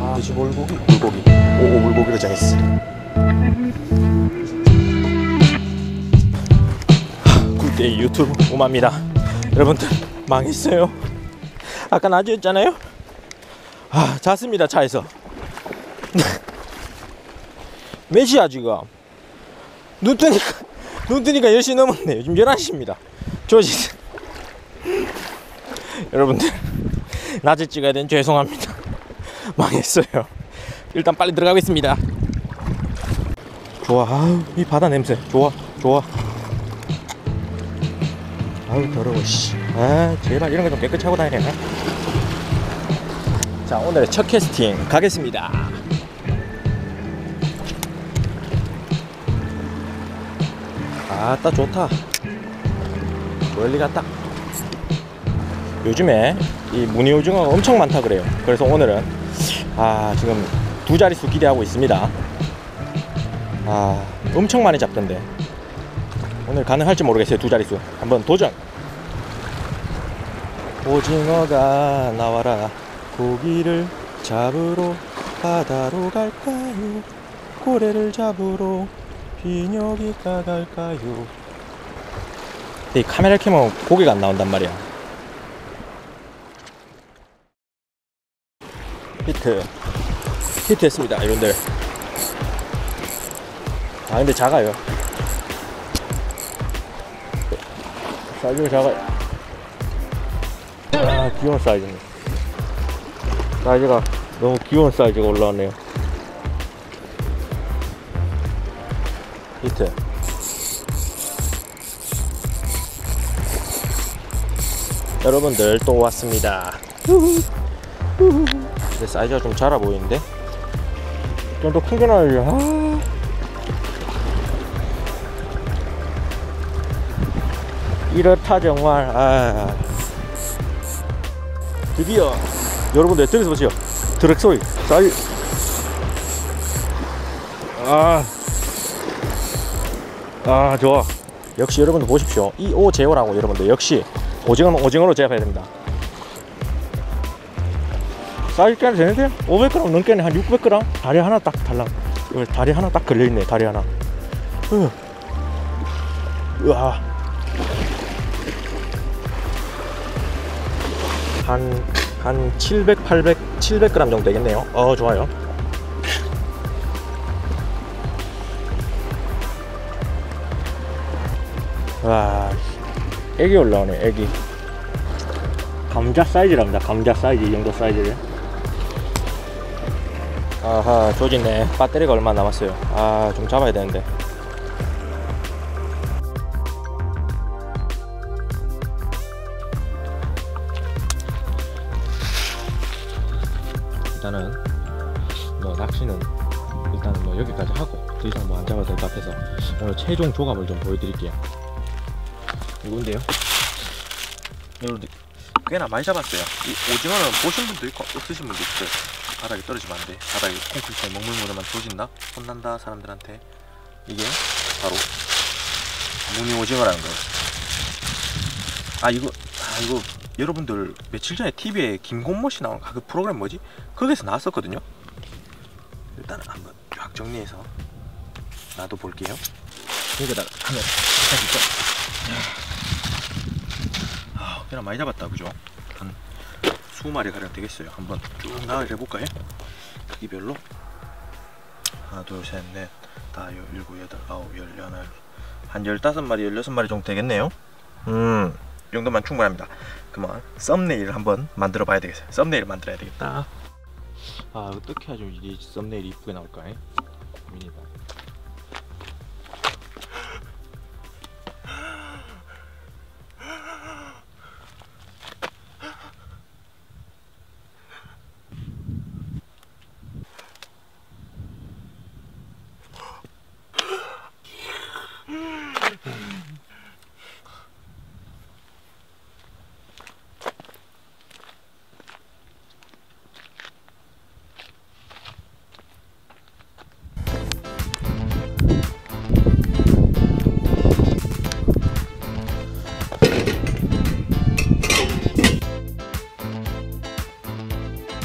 아, 지 물고기? 물고기. 오 오 물고기로 정했어. Good day 유튜브 오마입니다. 여러분들 망했어요. 아까 낮에 했잖아요. 아 잤습니다 차에서. 몇 시야 지금? 눈 뜨니까 눈 뜨니까 10시 넘었네. 요즘 11시입니다. 조지. 여러분들 낮에 찍어야 되는 죄송합니다. 망했어요. 일단 빨리 들어가겠습니다. 좋아, 아우, 이 바다 냄새 좋아, 좋아. 아우 더러워, 씨. 아 제발 이런 거 좀 깨끗이 하고 다니네. 자 오늘의 첫 캐스팅 가겠습니다. 아따 좋다. 멀리 갔다. 요즘에 이 무늬 오징어가 엄청 많다 그래요. 그래서 오늘은 아 지금 두 자릿수 기대하고 있습니다. 아 엄청 많이 잡던데 오늘 가능할지 모르겠어요 두 자릿수 한번 도전. 오징어가 나와라 고기를 잡으러 바다로 갈까요? 고래를 잡으러 비녀기가 갈까요? 이 카메라 켜면 고기가 안 나온단 말이야. 히트 히트 했습니다 이분들 아 근데 작아요 사이즈가 작아요 아 귀여운 사이즈네. 사이즈가 너무 귀여운 사이즈가 올라왔네요. 히트 여러분들 또 왔습니다. 근데 사이즈가 좀 작아 보이는데? 좀더큰게 나와요 아. 이렇다 정말. 아. 드디어 여러분들 저기서 보세요 드랙 소리 사이 아. 아 좋아. 역시 여러분들 보십시오. 이 오 제어라고 여러분들 역시 오징어는 오징어로 제압해야 됩니다. 사이즈까지 되는데? 500g 넘겠네. 한 600g 다리 하나 딱 여기 다리 하나 딱 걸려있네 다리 하나. 으. 으아 한, 한 700, 800, 700g 정도 되겠네요. 어 좋아요. 와 애기 올라오네 애기. 감자 사이즈랍니다 감자 사이즈 이 정도 사이즈를. 아하 조진네. 배터리가 얼마 남았어요. 아 좀 잡아야 되는데 최종 조감을 좀 보여드릴게요. 이건데요? 여러분들 꽤나 많이 잡았어요. 이 오징어는 보신 분도 있고 없으신 분도 있어요. 바닥에 떨어지면 안돼. 바닥에 콘크리트에 먹물물에만 조진다? 혼난다 사람들한테. 이게 바로 무늬 오징어라는 거예요. 아 이거 아 이거 여러분들 며칠 전에 TV에 김곤모 씨 나온 그 프로그램 뭐지? 거기서 나왔었거든요. 일단은 한번 쫙 정리해서 나도 볼게요 여기다가 하면 잡히죠 아 꽤나 많이 잡았다 그죠? 한 20마리 가량 되겠어요. 한번 쭉 나를 해볼까요? 크기별로? 하나 둘 셋 넷 다섯 일곱 여덟 아홉 열 열하나 한 열다섯 마리 열여섯 마리 정도 되겠네요. 음, 이 정도만 충분합니다. 그러면 썸네일을 한번 만들어 봐야 되겠어요. 썸네일 만들어야 되겠다. 아 어떻게 하죠? 이 썸네일이 이쁘게 나올까 고민이다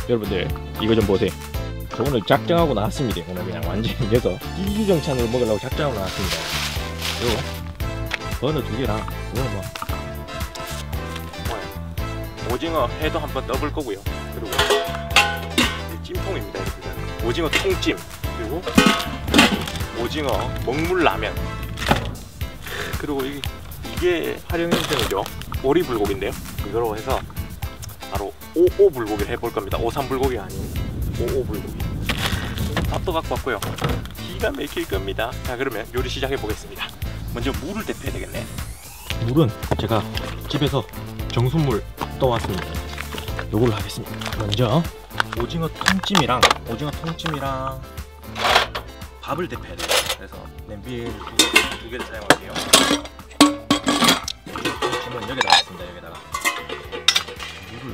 여러분들 이거 좀 보세요. 저 오늘 작정하고 나왔습니다. 오늘 그냥 완전 여서 일주정찬으로 먹으려고 작정하고 나왔습니다. 요 버너 두 개랑 이거는 뭐? 오징어 회도 한번 떠볼 거고요. 그리고 이 찜통입니다. 여러분들. 오징어 통찜 그리고 오징어 먹물 라면 그리고 이, 이게 활용해주는죠 오리 불고기인데요. 이거로 해서 바로 오오 불고기를 해볼 겁니다. 오삼 불고기가 아닌 오오 불고기. 밥도 갖고 왔고요. 기가 막힐 겁니다. 자 그러면 요리 시작해 보겠습니다. 먼저 물을 데펴야 되겠네. 물은 제가 집에서 정수물 떠왔습니다. 요걸로 하겠습니다. 먼저 오징어 통찜이랑 오징어 통찜이랑 밥을 데펴야 돼요. 그래서 냄비에 두, 두 개를 사용할게요. 통찜은 여기다가 했습니다. 여기다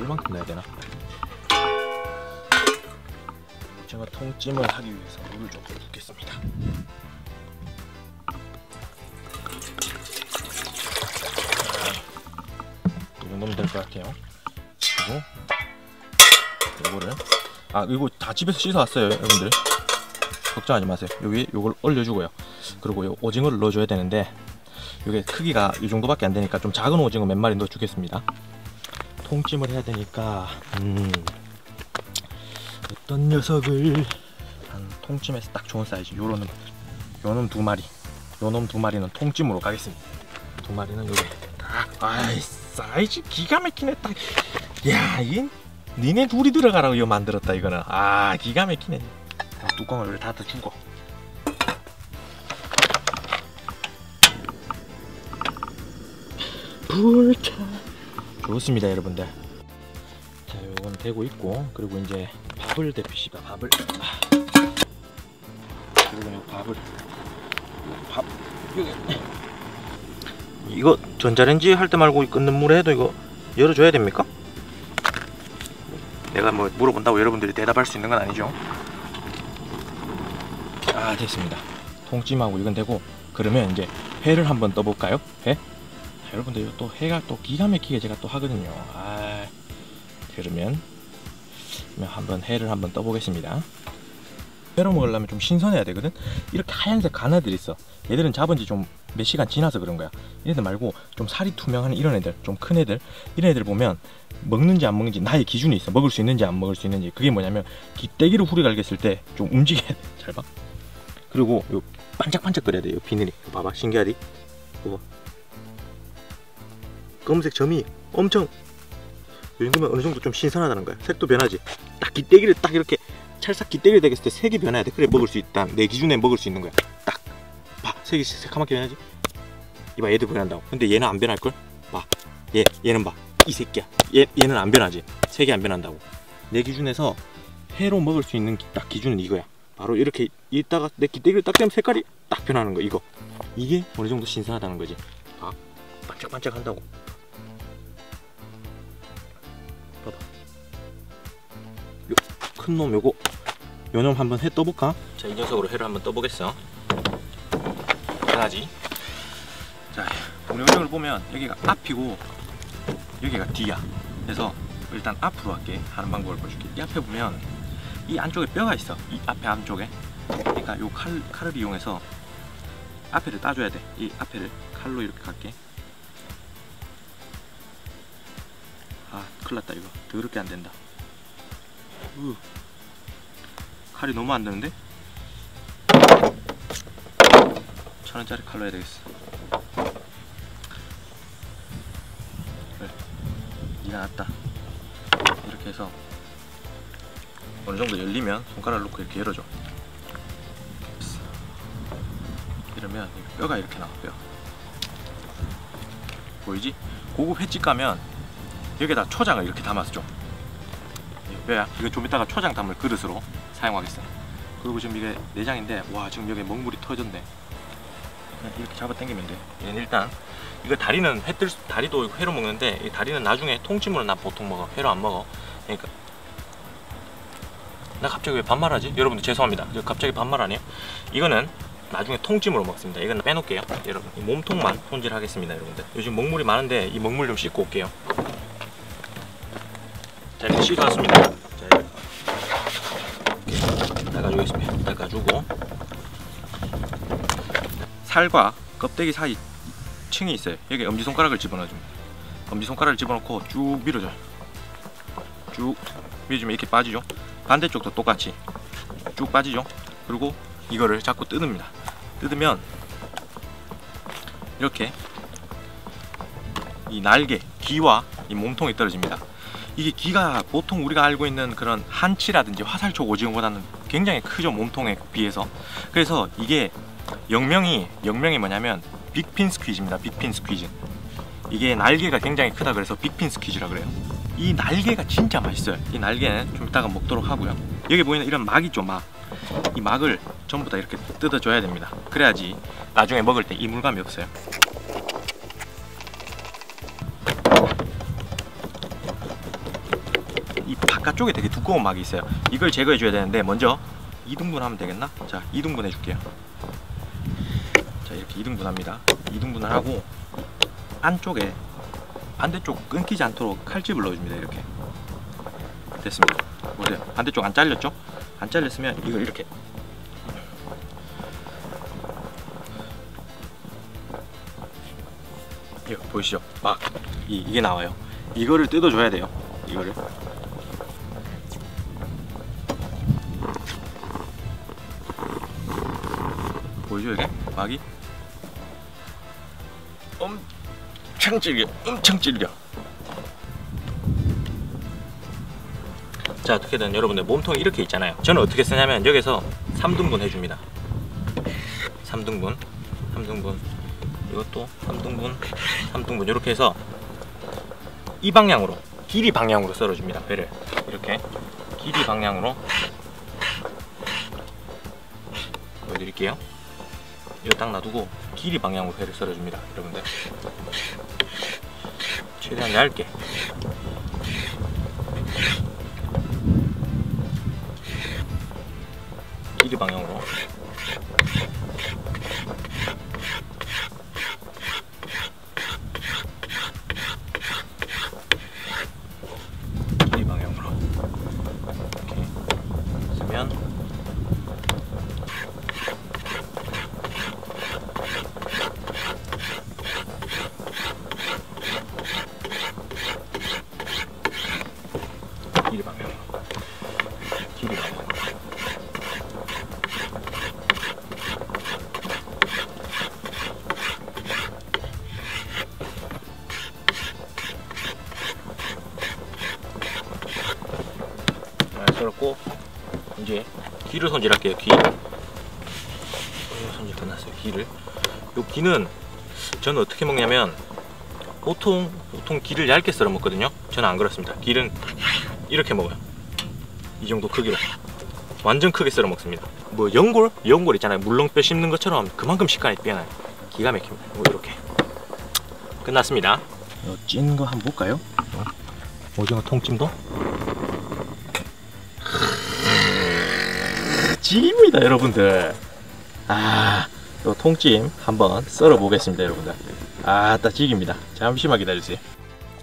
얼만큼 넣어야 되나? 오징어 통찜을 하기 위해서 물을 좀 붓겠습니다. 이 정도면 될 것 같아요. 그리고 요거를 아 이거 다 집에서 씻어 왔어요, 여러분들. 걱정하지 마세요. 여기 요걸 올려주고요. 그리고 요 오징어를 넣어줘야 되는데 이게 크기가 이 정도밖에 안 되니까 좀 작은 오징어 몇 마리 넣어주겠습니다. 통찜을 해야 되니까 음, 어떤 녀석을 한 통찜에서 딱 좋은 사이즈 요런 요놈 두 마리 요놈 두 마리는 통찜으로 가겠습니다. 두 마리는 딱 아이 사이즈 기가 막히네 딱. 야, 이 니네 둘이 들어가라고 이거 만들었다 이거는. 아, 기가 막히네. 자, 뚜껑을 닫아 주고. 불타. 좋습니다, 여러분들. 자, 요건 되고 있고, 그리고 이제 밥을 데피시다. 밥을. 아. 그리고 요 밥을. 밥. 이거 전자레인지 할 때 말고 끓는 물에 해도 이거 열어줘야 됩니까? 내가 뭐 물어본다고 여러분들이 대답할 수 있는 건 아니죠? 아 됐습니다. 통찜하고 이건 되고 그러면 이제 회를 한번 떠볼까요? 회? 자, 여러분들 이거 또 회가 또 기가 막히게 제가 또 하거든요. 아 그러면 한번 회를 한번 떠보겠습니다. 회로 먹으려면 좀 신선해야 되거든. 이렇게 하얀색 가나들이 있어. 얘들은 잡은 지 좀 몇 시간 지나서 그런 거야. 얘들 말고 좀 살이 투명한 이런 애들, 좀 큰 애들, 이런 애들 보면 먹는지 안 먹는지 나의 기준이 있어. 먹을 수 있는지 안 먹을 수 있는지. 그게 뭐냐면 기대기를 후리 갈겼을 때 좀 움직여야 돼. 잘 봐. 그리고 요 반짝반짝거려야 돼. 요 비늘이. 봐봐. 봐. 검은색 점이 엄청 요 정도면 어느 정도 좀 신선하다는 거야. 색도 변하지. 딱 기대기를 딱 이렇게 찰싹 기대기를 대겠을 때 색이 변해야 돼. 그래 먹을 수 있다. 내 기준에 먹을 수 있는 거야. 딱 봐. 색이 새카맣게 변하지. 이봐 얘도 변한다고. 근데 얘는 안 변할 걸. 봐. 얘 얘는 봐. 이 새끼야. 얘 얘는 안 변하지. 색이 안 변한다고. 내 기준에서 회로 먹을 수 있는 기- 딱 기준은 이거야. 바로 이렇게 있다가 내 기대기를 딱 대면 색깔이 딱 변하는 거. 이거. 이게 어느 정도 신선하다는 거지. 봐. 반짝반짝 한다고. 큰 놈 요거 요놈 한번 해 떠볼까? 자 이 녀석으로 회를 한번 떠보겠어. 강아지. 자 우리 요정을 보면 여기가 앞이고 여기가 뒤야. 그래서 일단 앞으로 할게. 하는 방법을 보여줄게. 이 앞에 보면 이 안쪽에 뼈가 있어. 이 앞에 안쪽에. 그러니까 요 칼, 칼을 이용해서 앞에를 따줘야 돼이 앞에를 칼로 이렇게 갈게. 아 큰일 났다 이거. 더럽게 안 된다 으. 칼이 너무 안 되는데? 천 원짜리 칼로 해야 되겠어. 그래, 낫다. 이렇게 해서 어느 정도 열리면 손가락 놓고 이렇게 열어줘. 이러면 뼈가 이렇게 나와 뼈. 보이지? 고급 횟집 가면 여기다 초장을 이렇게 담아서 줘. 이 뼈야. 이거 좀 이따가 초장 담을 그릇으로 사용하겠어요. 그리고 지금 이게 내장인데 와 지금 여기 먹물이 터졌네. 이렇게 잡아 당기면 돼. 얘는 일단 이거 다리는 회뜰 수- 다리도 회로 먹는데 이 다리는 나중에 통찜으로 나 보통 먹어. 회로 안 먹어. 그러니까 나 갑자기 왜 반말하지? 여러분들 죄송합니다. 저 갑자기 반말하네요. 이거는 나중에 통찜으로 먹습니다. 이건 빼놓을게요. 여러분 이 몸통만 손질하겠습니다, 여러분들. 요즘 먹물이 많은데 이 먹물 좀 씻고 올게요. 자 이렇게 씻어왔습니다. 자 이거 닦아주겠습니다. 닦아주고 살과 껍데기 사이 층이 있어요. 여기 엄지 손가락을 집어넣어줍니다. 엄지 손가락을 집어넣고 쭉 밀어줘요. 쭉 밀어주면 이렇게 빠지죠. 반대쪽도 똑같이 쭉 빠지죠. 그리고 이거를 자꾸 뜯습니다. 뜯으면 이렇게 이 날개, 귀와 이 몸통이 떨어집니다. 이게 귀가 보통 우리가 알고 있는 그런 한치라든지 화살촉 오징어보다는 굉장히 크죠 몸통에 비해서. 그래서 이게 영명이 영명이 뭐냐면 빅핀 스퀴즈입니다. 빅핀 스퀴즈. 이게 날개가 굉장히 크다 그래서 빅핀 스퀴즈라 그래요. 이 날개가 진짜 맛있어요. 이 날개는 좀 이따가 먹도록 하고요. 여기 보이는 이런 막 있죠 막. 이 막을 전부 다 이렇게 뜯어줘야 됩니다. 그래야지 나중에 먹을 때 이물감이 없어요. 이 바깥쪽에 되게 두꺼운 막이 있어요. 이걸 제거해 줘야 되는데 먼저 2등분 하면 되겠나? 자, 2등분 해줄게요. 자, 이렇게 2등분 합니다. 2등분을 하고 안쪽에 반대쪽 끊기지 않도록 칼집을 넣어줍니다. 이렇게 됐습니다. 보세요. 반대쪽 안 잘렸죠? 안 잘렸으면 이걸 이렇게 보이시죠? 막 이, 이게 나와요. 이거를 뜯어줘야 돼요. 이거를 보이죠 이게 막이? 엄청 질겨. 엄청 질겨. 자 어떻게든 여러분들 몸통이 이렇게 있잖아요. 저는 어떻게 쓰냐면 여기서 3등분 해줍니다. 3등분 3등분. 이것도 3등분 3등분. 이렇게 해서 이 방향으로 길이 방향으로 썰어줍니다 배를. 이렇게 길이 방향으로. 보여드릴게요 이거 딱 놔두고 길이 방향으로 회를 썰어줍니다 여러분들. 최대한 얇게 귀를 손질할게요 귀. 손질 끝났어요 귀를. 요 귀는 저는 어떻게 먹냐면 보통 보통 귀를 얇게 썰어 먹거든요. 저는 안 그렇습니다. 귀는 이렇게 먹어요. 이 정도 크기로 완전 크게 썰어 먹습니다. 뭐 연골? 연골 있잖아요. 물렁뼈 씹는 것처럼 그만큼 식감이 뛰어나요. 기가 막힙니다. 뭐 이렇게. 끝났습니다. 찐 거 한번 볼까요? 오징어 통찜도 찜입니다 여러분들. 아, 요 통찜 한번 썰어 보겠습니다 여러분들. 아따 찌깁니다. 잠시만 기다려주세요.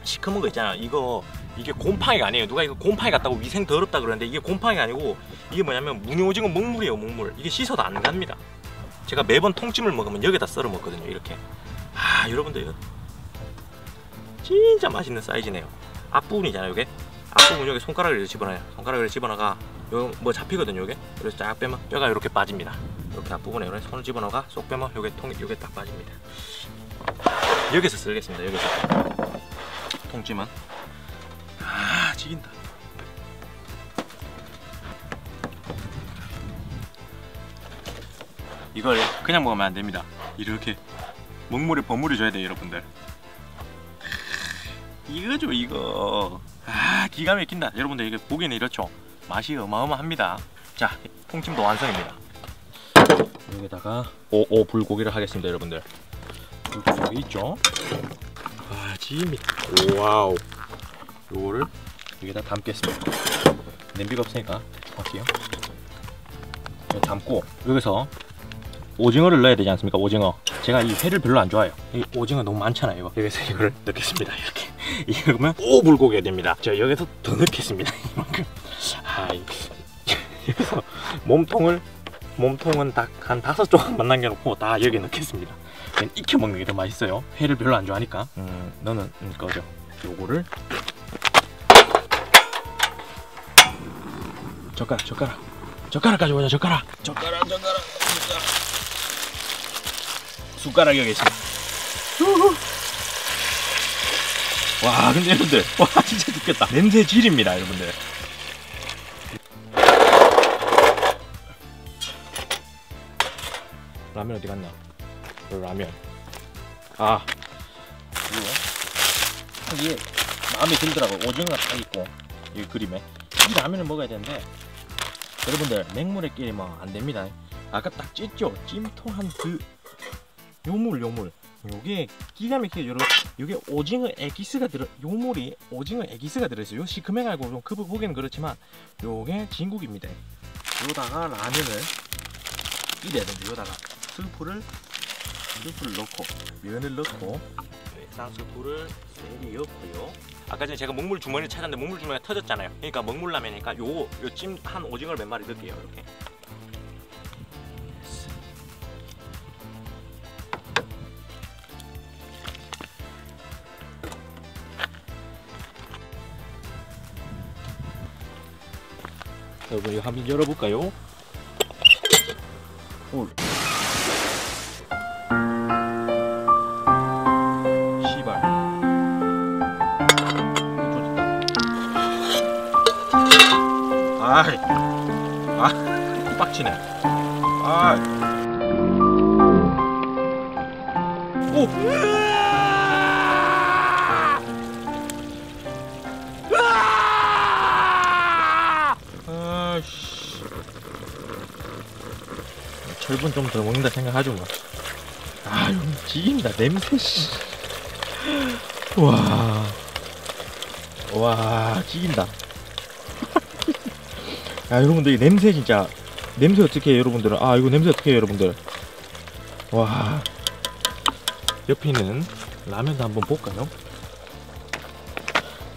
시커먼 거 있잖아. 이거 이게 곰팡이가 아니에요. 누가 이거 곰팡이 같다고 위생 더럽다 그러는데 이게 곰팡이가 아니고 이게 뭐냐면 무늬오징어 먹물이에요 먹물. 이게 씻어도 안 갑니다. 제가 매번 통찜을 먹으면 여기다 썰어 먹거든요 이렇게. 아 여러분들 이거 진짜 맛있는 사이즈네요. 앞부분이잖아요 이게. 앞부분 여기 손가락을 집어넣어요. 손가락을 집어넣어가 요뭐 잡히거든요 요게. 그래서 쫙 빼면 뼈가 이렇게 빠집니다. 이렇게 앞부분에 이렇게 손을 집어넣어가 쏙 빼면 요게 통이 요게 딱 빠집니다. 여기서 쓸겠습니다 여기서. 통찜은 아 지긴다. 이걸 그냥 먹으면 안 됩니다. 이렇게 먹물에 버무려 줘야 돼요 여러분들. 이거죠 이거. 아 기가 막힌다. 여러분들 이게 보기에는 이렇죠 맛이 어마어마합니다. 자 통찜도 완성입니다. 여기다가 오오 불고기를 하겠습니다 여러분들. 불고기 있죠? 아 지입니다 와우. 요거를 여기다 담겠습니다. 냄비가 없으니까 할게요. 이거 담고 여기서 오징어를 넣어야 되지 않습니까? 오징어. 제가 이 회를 별로 안 좋아해요. 이 오징어 너무 많잖아요 이거. 여기서 이거를 넣겠습니다 이렇게. 이러면 오 불고기가 됩니다. 자 여기서 더 넣겠습니다 이만큼 아 이- 그래서 몸통을 몸통은 딱한 다섯 조각만 남겨놓고 다 여기에 넣겠습니다. 익혀 먹는 게 더 맛있어요. 회를 별로 안 좋아하니까. 음, 너는 음, 꺼져. 요거를 젓가락, 젓가락, 젓가락 가져오자. 젓가락, 젓가락, 젓가락, 젓가락. 숟가락 여기. 우후. 와, 근데 여러분들, 와 진짜 죽겠다. 냄새 질입니다, 여러분들. 라면 어디 갔나? 그 라면. 아, 이거 이게 마음에 들더라고. 오징어가 딱 있고 이 그림에 이 라면을 먹어야 되는데 여러분들 맹물에 끼면 안 됩니다. 아까 딱 찢죠? 찜통한 그 요물 요물. 요게 기가 막히게 여러 요게 오징어 에기스가 들어 요물이 오징어 에기스가 들어있어요. 요 시큼해가지고 좀 크게 보기는 그렇지만 요게 진국입니다. 요다가 라면을 끼려야 되는데 요다가 스프를 스프를 넣고 면을 넣고 쌍스프를 세게 엮고요. 아까 전에 제가 먹물 주머니 찾았는데 먹물 주머니가 터졌잖아요. 그러니까 먹물 라면이니까 요요찜한 오징어를 몇 마리 넣을게요. 이렇게. 여러분 이거 한번 열어볼까요? 오. 오. 아씨. 철분 좀 더 먹는다 생각하죠 뭐. 아유 지긴다 냄새 씨. 와. 와 지긴다. 아 여러분들 이 냄새 진짜 냄새 어떻게 해요 여러분들은 아 이거 냄새 어떻게 해요 여러분들 와 옆에 있는 라면도 한번 볼까요?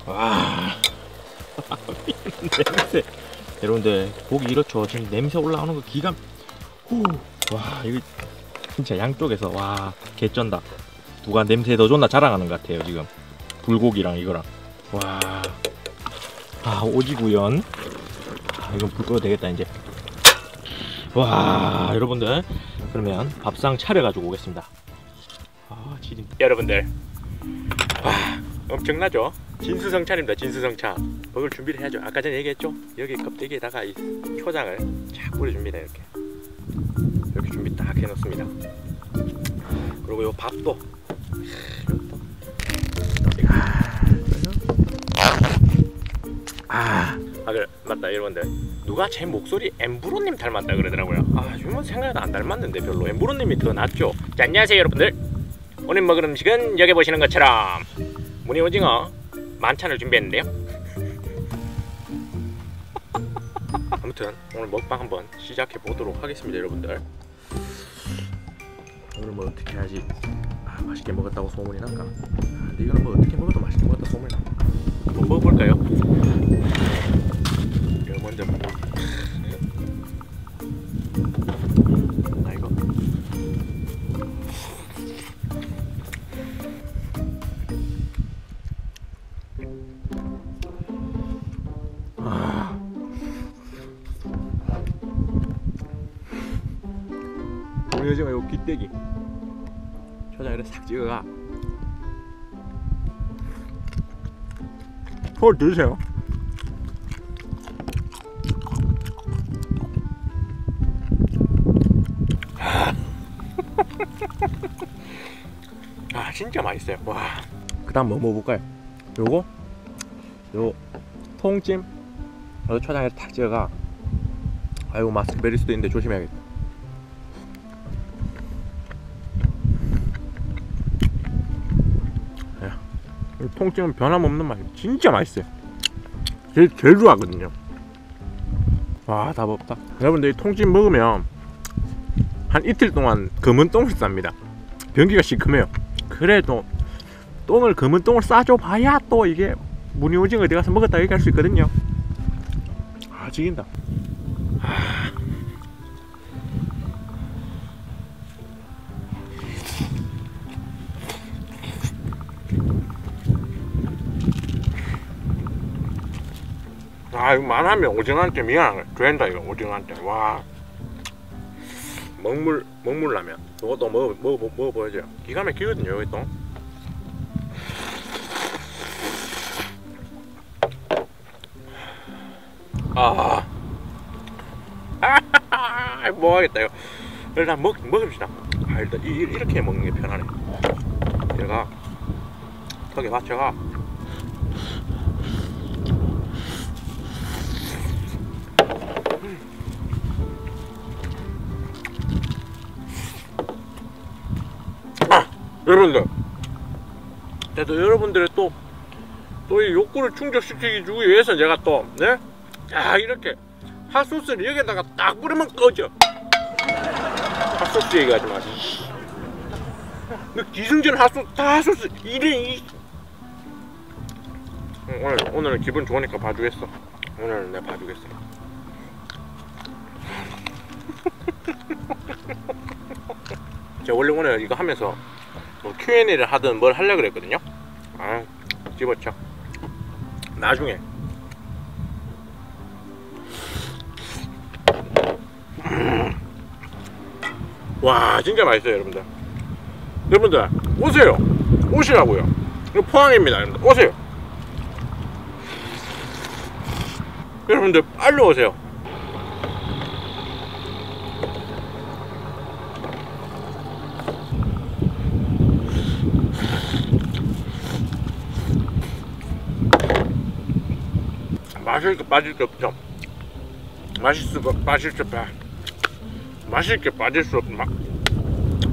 와. 냄새 여러분들 보기 이렇죠? 지금 냄새 올라오는 거 기가 후와 이거 진짜 양쪽에서 와 개쩐다. 누가 냄새 더 좋나 자랑하는 것 같아요 지금. 불고기랑 이거랑. 와 아 오지구연. 아, 이건 불 꺼도 되겠다 이제. 와 여러분들. 그러면 밥상 차려가지고 오겠습니다 아 지린 여러분들. 와 엄청나죠? 진수성찬입니다 진수성찬. 먹을 준비를 해야죠. 아까 전에 얘기했죠? 여기 껍데기에다가 이 초장을 쫙 뿌려줍니다 이렇게. 이렇게 준비 딱 해놓습니다. 그리고 요 밥도. 아, 아 그래. 맞다 여러분들. 누가 제 목소리 엠브로님 닮았다 그러더라고요. 아 정말 생각보다 안 닮았는데 별로. 엠브로님이 더 낫죠? 자 안녕하세요 여러분들 오늘 먹을 음식은 여기 보시는 것처럼. 무늬 오징어 만찬을 준비했는데요. 아무튼 오늘 먹방 한번 시작해 보도록 하겠습니다 여러분들. 오늘 뭐 어떻게 해야지? 아, 맛있게 먹었다고 소문이 날까? 아, 이거는 뭐 어떻게 먹어도 맛있게 먹었다 소문이 나 한번 먹어볼까요? 이거 먼저 귀때기. 초장에를 싹 찍어가. 헐 드세요. 아 진짜 맛있어요. 와. 그 다음 뭐 먹어볼까요? 요거? 요 통찜. 요 초장에 탁 찍어가. 아이고 마스크 베릴 수도 있는데 조심해야겠다 통찜은 변함없는 맛이 진짜 맛있어요. 제일, 제일 좋아하거든요. 와다 없다. 여러분들 이 통찜 먹으면 한 이틀 동안 검은 똥을 쌉니다. 변기가 시큼해요. 그래도 똥을 검은 똥을 싸줘 봐야 또 이게 무늬 오징어 어디 가서 먹었다 얘기할 수 있거든요. 아 죽인다 아 이거 만하면 오징어한테 미안 된다 이거 오징어한테 와. 먹물 먹물 라면. 이것도 먹어 먹어 먹어 보여줘요 기가 막히거든요 또. 아, 아, 뭐 하겠다 이거. 일단 먹 먹읍시다. 아 일단 이, 이렇게 먹는 게 편하네. 얘가 턱에 받쳐가. 여러분들, 그래도 여러분들의 또 또 이 욕구를 충족시키기 위해서 제가 또 네? 아 이렇게 핫소스를 여기다가 딱 뿌리면 꺼져. 핫소스 얘기하지 마너 기승전 핫소스 다 핫소스 이래 이. 응, 오늘 오늘은 기분 좋으니까 봐주겠어. 오늘은 내가 봐주겠어. 제가 원래 오늘 이거 하면서 뭐 Q&A를 하든 뭘 하려고 그랬거든요. 아 집어쳐. 나중에. 와 진짜 맛있어요 여러분들. 여러분들 오세요. 오시라고요. 포항입니다 여러분들. 오세요. 여러분들 빨리 오세요 맛있게 빠질 게 없죠 맛있을 거 빠질 게 빠. 맛있게 빠질 수 없, 마,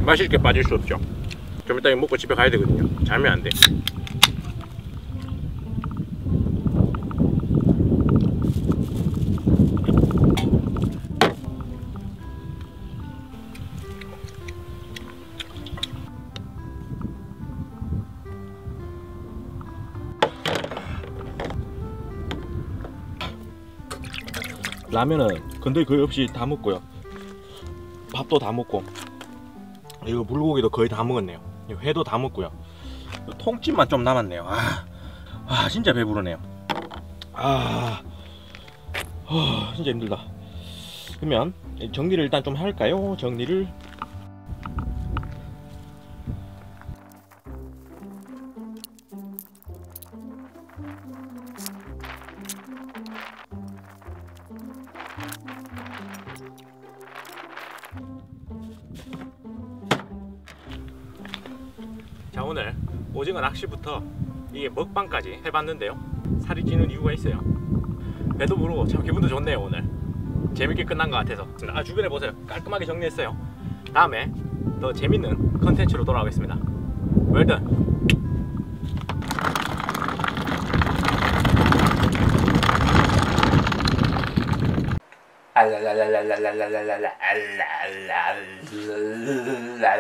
맛있게 빠질 수 없죠. 좀 이따 먹고 집에 가야 되거든요. 자면 안 돼. 라면은 근데 거의 없이 다 먹고요. 밥도 다 먹고 이거 물고기도 거의 다 먹었네요. 회도 다 먹고요. 통찜만 좀 남았네요. 아, 아 진짜 배부르네요. 아, 아 진짜 힘들다. 그러면 정리를 일단 좀 할까요? 정리를 오징어 낚시부터 이게 먹방까지 해봤는데요. 살이 찌는 이유가 있어요. 배도 부르고 참 기분도 좋네요 오늘. 재밌게 끝난 것 같아서. 아 주변에 보세요. 깔끔하게 정리했어요. 다음에 더 재밌는 컨텐츠로 돌아오겠습니다. 웰던 알라라라라라라라라라라라라라라